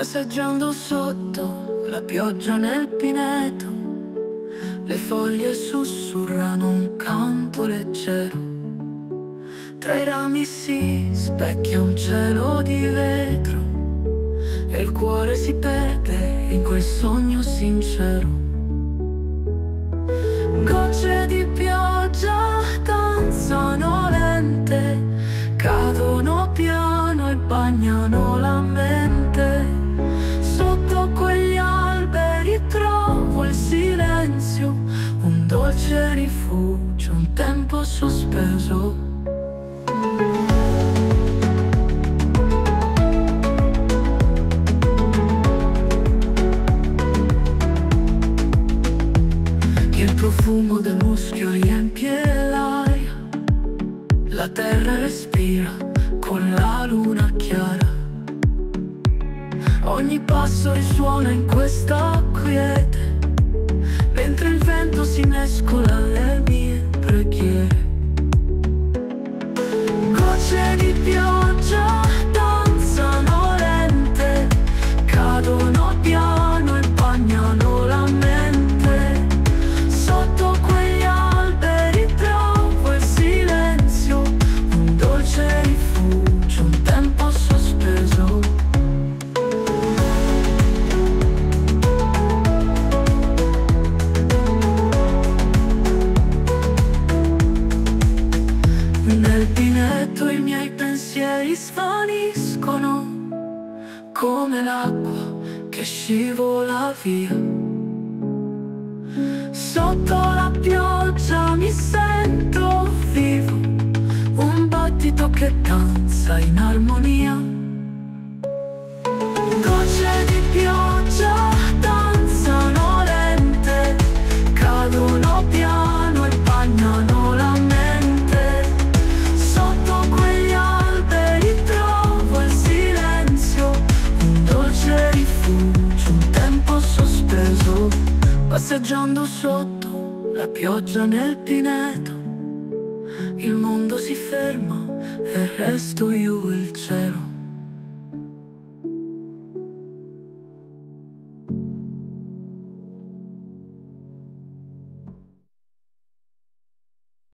Passeggiando sotto la pioggia nel pineto Le foglie sussurrano un canto leggero. Tra i rami si specchia un cielo di vetro E il cuore si perde in quel sogno sincero. Gocce di pioggia danzano lente Cadono piano e bagnano la mente dolce rifugio, un tempo sospeso. Il profumo del muschio riempie l'aria, la terra respira con la luna chiara. Ogni passo risuona in questa quiete vento si mescola alle mie preghiere. Gocce di pioggia miei pensieri svaniscono Come l'acqua che scivola via. Sotto la pioggia mi sento vivo Un battito che danza in armonia Passeggiando sotto la pioggia nel pineto. Il mondo si ferma e resto io il cielo